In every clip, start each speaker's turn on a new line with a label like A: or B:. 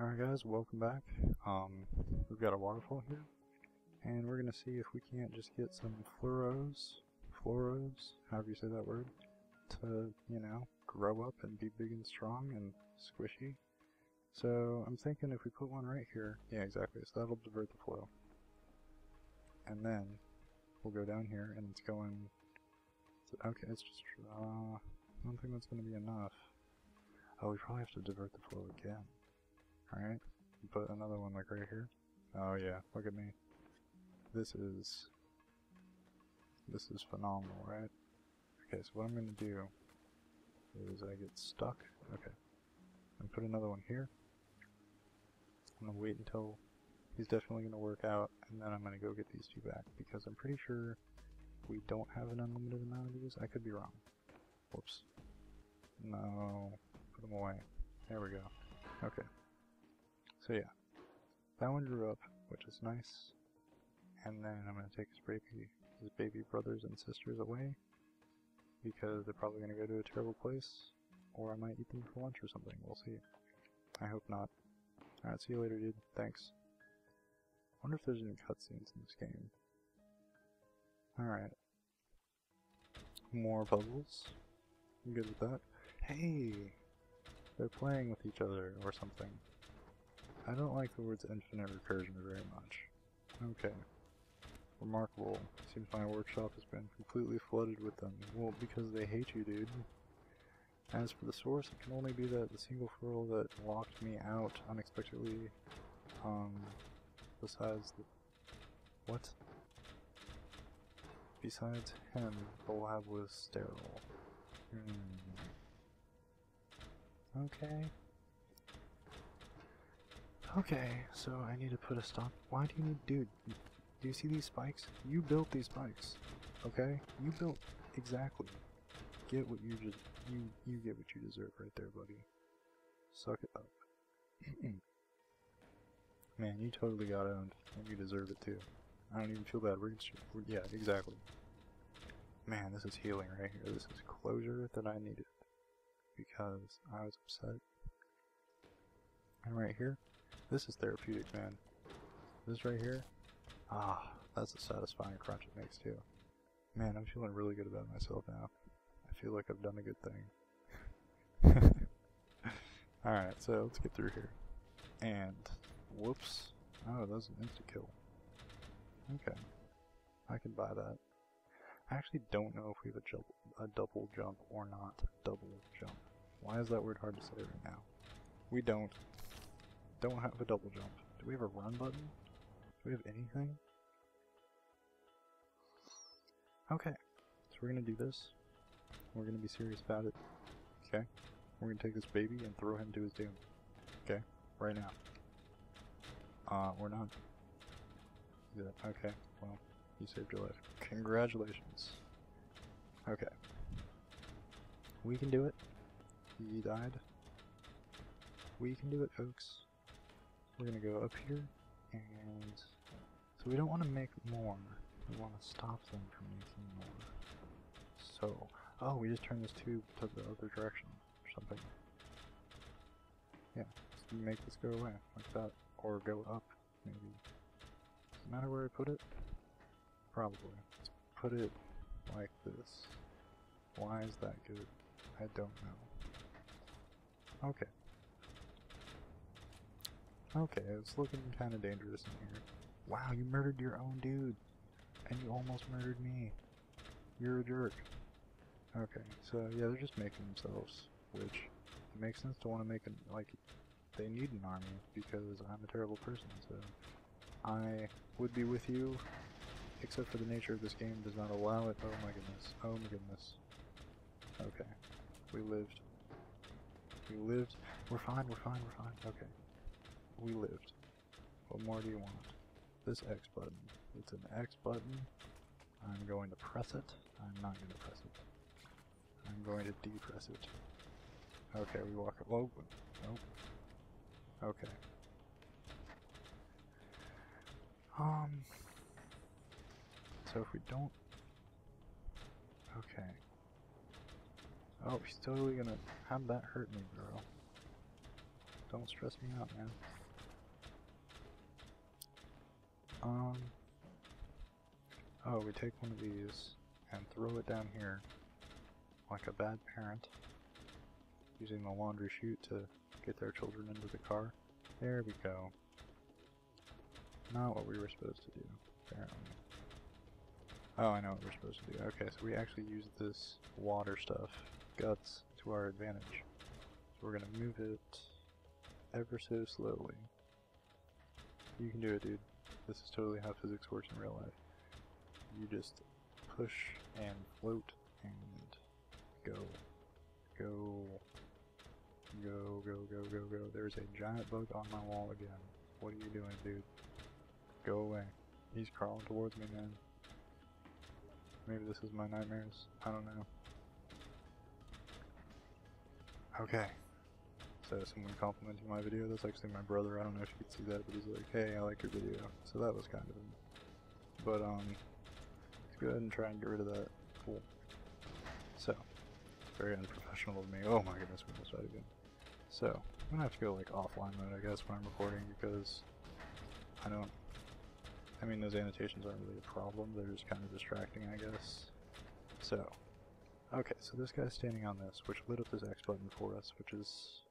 A: Alright guys, welcome back. Um, we've got a waterfall here, and we're gonna see if we can't just get some fluros, fluros, however you say that word, to, you know, grow up and be big and strong and squishy. So I'm thinking if we put one right here, yeah exactly, so that'll divert the flow. And then, we'll go down here, and it's going, okay, it's just, uh, I don't think that's gonna be enough. Oh, we probably have to divert the flow again. Alright, put another one like right here. Oh yeah, look at me. This is... This is phenomenal, right? Okay, so what I'm gonna do is I get stuck. Okay. And put another one here. I'm gonna wait until he's definitely gonna work out, and then I'm gonna go get these two back, because I'm pretty sure we don't have an unlimited amount of these. I could be wrong. Whoops. No. Put them away. There we go. Okay. So yeah, that one grew up, which is nice. And then I'm gonna take his baby, his baby brothers and sisters away because they're probably gonna go to a terrible place, or I might eat them for lunch or something. We'll see. I hope not. Alright, see you later, dude. Thanks. Wonder if there's any cutscenes in this game. Alright. More bubbles. I'm good with that. Hey! They're playing with each other or something. I don't like the words infinite recursion very much. Okay. Remarkable. Seems my workshop has been completely flooded with them. Well, because they hate you, dude. As for the source, it can only be that the single furl that locked me out unexpectedly, um, besides the... What? Besides him, the lab was sterile. Hmm. Okay. Okay, so I need to put a stop. Why do you need, dude? Do you see these spikes? You built these spikes, okay? You built exactly. Get what you just you you get what you deserve right there, buddy. Suck it up. Man, you totally got owned, and you deserve it too. I don't even feel bad. We're, we're yeah, exactly. Man, this is healing right here. This is closure that I needed because I was upset. And right here, this is therapeutic, man. This right here, ah, that's a satisfying crunch it makes too. Man, I'm feeling really good about myself now. I feel like I've done a good thing. Alright, so let's get through here. And, whoops. Oh, that's an insta-kill. Okay. I can buy that. I actually don't know if we have a, a double jump or not double jump. Why is that word hard to say right now? We don't don't have a double jump. Do we have a run button? Do we have anything? Okay, so we're gonna do this. We're gonna be serious about it. Okay? We're gonna take this baby and throw him to his doom. Okay? Right now. Uh, we're not. Okay, well, you saved your life. Congratulations. Okay. We can do it. He died. We can do it, folks. We're gonna go up here, and so we don't want to make more. We want to stop them from making more. So, oh, we just turn this tube to the other direction or something. Yeah, make this go away like that, or go up maybe. Does it matter where I put it? Probably. Let's put it like this. Why is that good? I don't know. Okay. Okay, it's looking kind of dangerous in here. Wow, you murdered your own dude. And you almost murdered me. You're a jerk. Okay, so yeah, they're just making themselves, which makes sense to want to make an, like, they need an army, because I'm a terrible person, so I would be with you, except for the nature of this game does not allow it. Oh my goodness, oh my goodness. Okay, we lived. We lived. We're fine, we're fine, we're fine. Okay we lived. What more do you want? This X button. It's an X button. I'm going to press it. I'm not going to press it. I'm going to depress it. Okay, we walk it. Whoa. Nope. Okay. Um. So if we don't. Okay. Oh, he's totally gonna. How'd that hurt me, bro? don't stress me out, man. Um. Oh, we take one of these and throw it down here like a bad parent, using the laundry chute to get their children into the car. There we go. Not what we were supposed to do, apparently. Oh, I know what we're supposed to do. Okay, so we actually use this water stuff, guts, to our advantage. So we're gonna move it ever so slowly. You can do it, dude. This is totally how physics works in real life. You just push and float and go. Go. Go, go, go, go, go. There's a giant bug on my wall again. What are you doing, dude? Go away. He's crawling towards me, man. Maybe this is my nightmares. I don't know. Okay. So someone complimenting my video. That's actually my brother. I don't know if you can see that, but he's like, "Hey, I like your video." So that was kind of. But um, let's go ahead and try and get rid of that. Cool. So, very unprofessional of me. Oh my goodness, we almost died again. So, I'm gonna have to go like offline mode, I guess, when I'm recording because I don't. I mean, those annotations aren't really a problem. They're just kind of distracting, I guess. So, okay, so this guy's standing on this, which lit up this X button for us, which is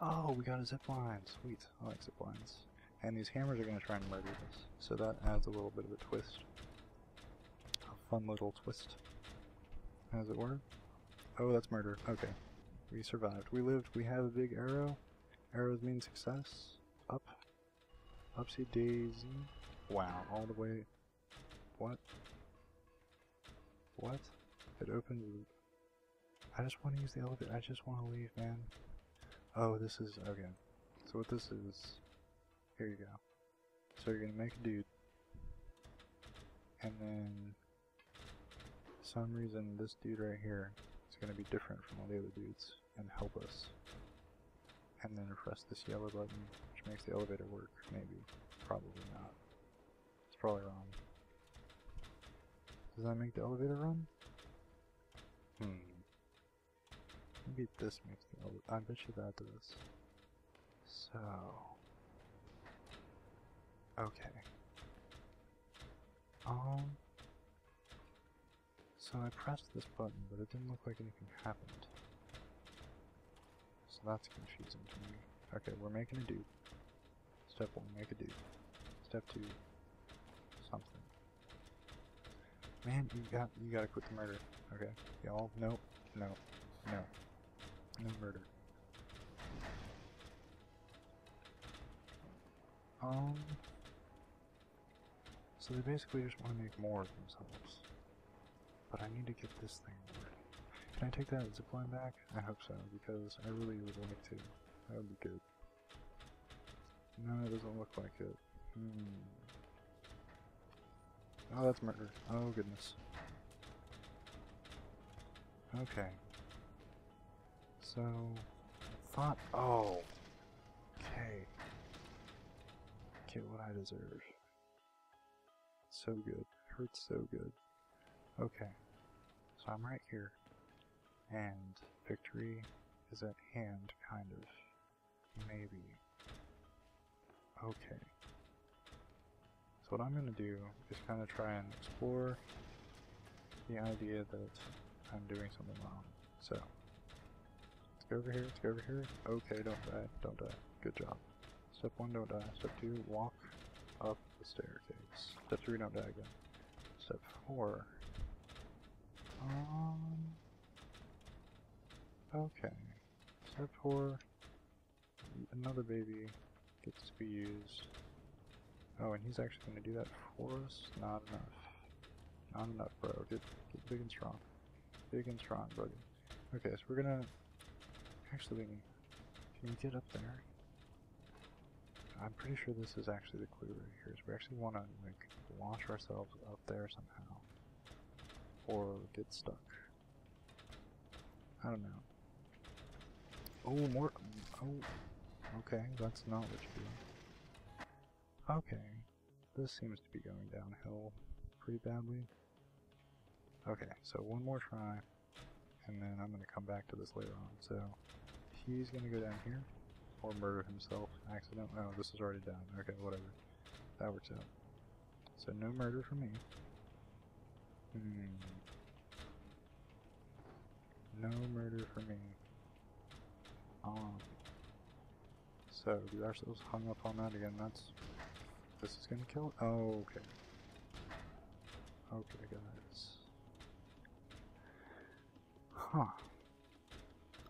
A: Oh, we got a zip line. Sweet. I like zip lines. And these hammers are going to try and murder us. So that adds a little bit of a twist. A fun little twist. As it were. Oh, that's murder. Okay. We survived. We lived. We have a big arrow. Arrows mean success. Up. Upsy daisy. Wow. All the way. What? What? It opened. I just want to use the elevator. I just want to leave, man. Oh, this is, okay. So what this is, here you go. So you're gonna make a dude, and then, some reason, this dude right here is gonna be different from all the other dudes, and help us. And then press this yellow button, which makes the elevator work, maybe. Probably not. It's probably wrong. Does that make the elevator run? Maybe this makes. I bet you that does. So. Okay. Um. So I pressed this button, but it didn't look like anything happened. So that's confusing to me. Okay, we're making a dude. Step one, make a dude. Step two, something. Man, you got you gotta quit the murder. Okay, y'all, nope, no, no. No murder. Um. So they basically just want to make more of themselves. But I need to get this thing working. Can I take that zipline back? I hope so, because I really would like to. That would be good. No, it doesn't look like it. Hmm. Oh, that's murder. Oh, goodness. Okay. So, thought, oh, okay. Get what I deserve. So good. Hurts so good. Okay. So I'm right here. And victory is at hand, kind of. Maybe. Okay. So what I'm going to do is kind of try and explore the idea that I'm doing something wrong. So, Let's go over here, let's go over here. Okay, don't die, don't die. Good job. Step one, don't die. Step two, walk up the staircase. Step three, don't die again. Step four. Um. Okay. Step four. Another baby gets to be used. Oh, and he's actually going to do that for us? Not enough. Not enough, bro. Get, get big and strong. Big and strong, buddy. Okay, so we're gonna Actually, can we get up there? I'm pretty sure this is actually the clue right here. So we actually want to like launch ourselves up there somehow, or get stuck. I don't know. Oh, more. Oh, okay. That's not what you do. Okay, this seems to be going downhill pretty badly. Okay, so one more try, and then I'm gonna come back to this later on. So he's gonna go down here. Or murder himself Accident. Oh, this is already done. Okay, whatever. That works out. So no murder for me. Hmm. No murder for me. Um. So, get ourselves hung up on that again. That's. This is gonna kill. Oh, okay. Okay, guys. Huh.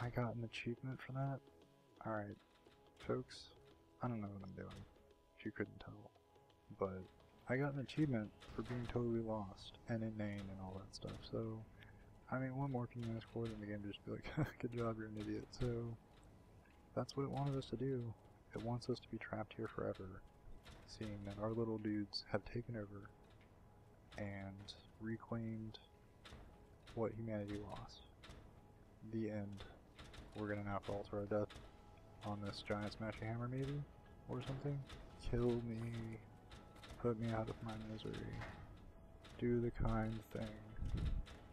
A: I got an achievement for that? Alright, folks. I don't know what I'm doing, if you couldn't tell. But I got an achievement for being totally lost and inane and all that stuff, so I mean, what more can you ask for than the game just be like, good job, you're an idiot. So, that's what it wanted us to do. It wants us to be trapped here forever, seeing that our little dudes have taken over and reclaimed what humanity lost. The end. We're gonna now fall to our death on this giant smashing hammer, maybe? Or something? Kill me. Put me out of my misery. Do the kind thing.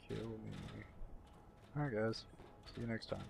A: Kill me. Alright guys, see you next time.